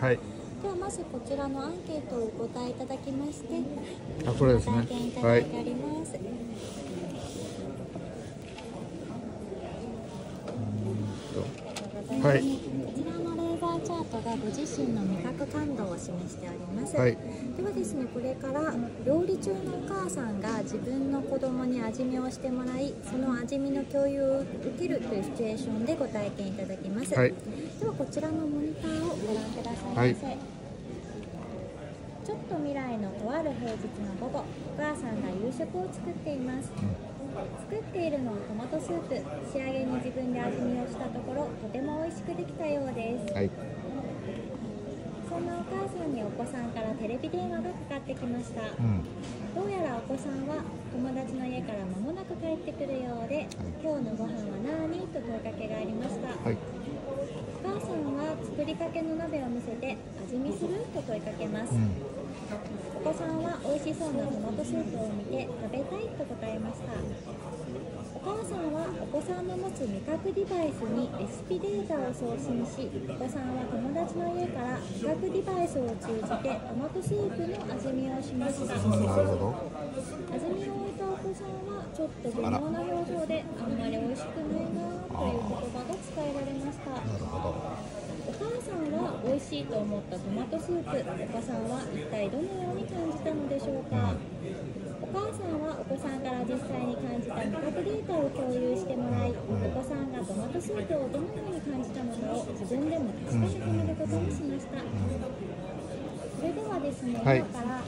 はい。ではまずこちらのアンケートをお答えいただきましてあこれですね。ご体験いただいております、はい。こちらのレーザーチャートがご自身の味覚感度を示しております、はい。ではですねこれから料理中のお母さんが自分の子供に味見をしてもらいその味見の共有を受けるというシチュエーションでご体験いただきます、はい。ではこちらのモニターをご覧ください。ませ、はい。ちょっと未来のとある平日の午後お母さんが夕食を作っています、作っているのはトマトスープ仕上げに自分で味見をしたところとても美味しくできたようですはいそんなお母さんにお子さんからテレビ電話がかかってきました、うん。どうやらお子さんは友達の家から間もなく帰ってくるようで、今日のご飯は何と問いかけがありました、はい。お母さんは作りかけの鍋を見せて味見する？と問いかけます、うんお子さんは美味しそうなトマトスープを見て食べたいと答えました。お母さんはお子さんの持つ味覚デバイスにレシピデータを送信しお子さんは友達の家から味覚デバイスを通じてトマトスープの味見をしました。なるほど。味見を終えたお子さんはちょっと微妙な表情であんまり美味しくないなという言葉が伝えられましたなるほお母さんは美味しいと思ったトマトスープお子さんは一体どのように感じたのでしょうか、お母さんはお子さんから実際に感じた味覚データを共有してもらいお子さんがトマトスープをどのように感じたのかを自分でも確かめてみることにしました、それではですね、はい。今から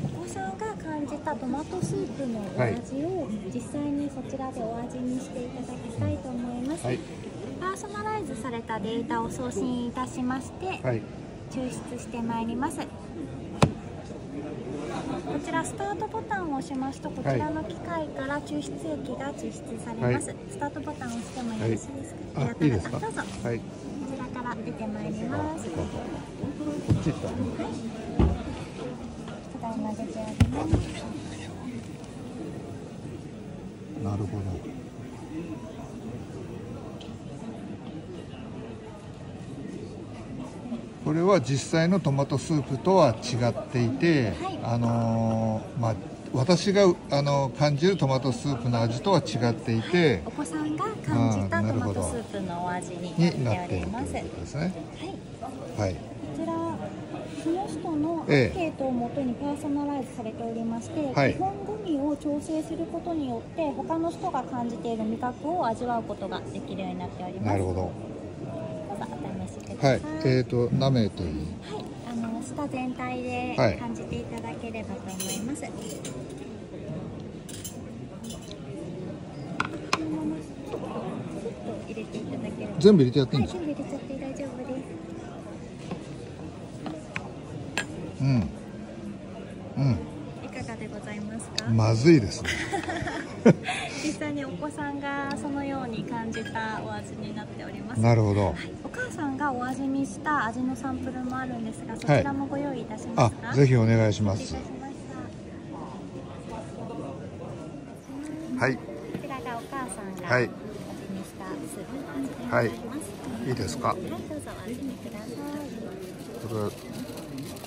お子さんが感じたトマトスープのお味を実際にそちらでお味にしていただきたいと思います、はいパーソナライズされたデータを送信いたしまして、どはい。抽出してまいります。こちらスタートボタンを押しますとこちらの機械から抽出液が抽出されます、はい。スタートボタンを押してもよろしいですか、あい。いですか？あどうぞ。こはい。ちらから出てまいります。こっち行ったねただいま出ております。なるほどこれは実際のトマトスープとは違っていて、はい。あのーまあ私があの感じるトマトスープの味とは違っていてお子さんが感じたトマトスープのお味ににななってております。ですね。はい。はい。こちらその人のアンええケートをもとにパーソナライズされておりまして、はい。基本グミを調整することによって他の人が感じている味覚を味わうことができるようになっております。なるほどはい。いえーと舐めていいはい。あの舌全体ではい。感じていただければと思います、このままちょっとスッと入れていただければ。全部入れてやっていいんはいですか、全部入れちゃって大丈夫です。うん。うん。いかがでございますか、まずいですね。実際にお子さんがそのように感じたお味になっております。なるほど。はい、さんがお味見した味のサンプルもあるんですがそちらもご用意いたしまあすか、ぜひお願いします。はい。こちらがお母さんがはい。味見したはい。いいですか？はい、どうぞお味見ください。これは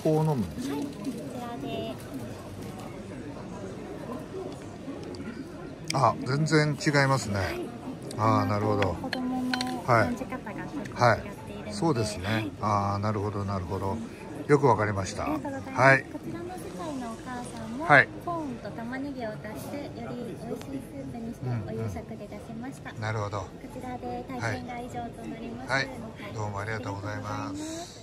こう飲むんですはい、こちらであ全然違いますね。ああなるほど。子供のはい。はいそうですね、はい。ああなるほどなるほど。よくわかりました。はい。こちらの世界のお母さんも、はい。コーンと玉ねぎを足してより美味しいスープにしてうんお夕食で出しました。こなるほど。ちらで体験が以上となります。はい。どうもありがとうございます。ありがとうございます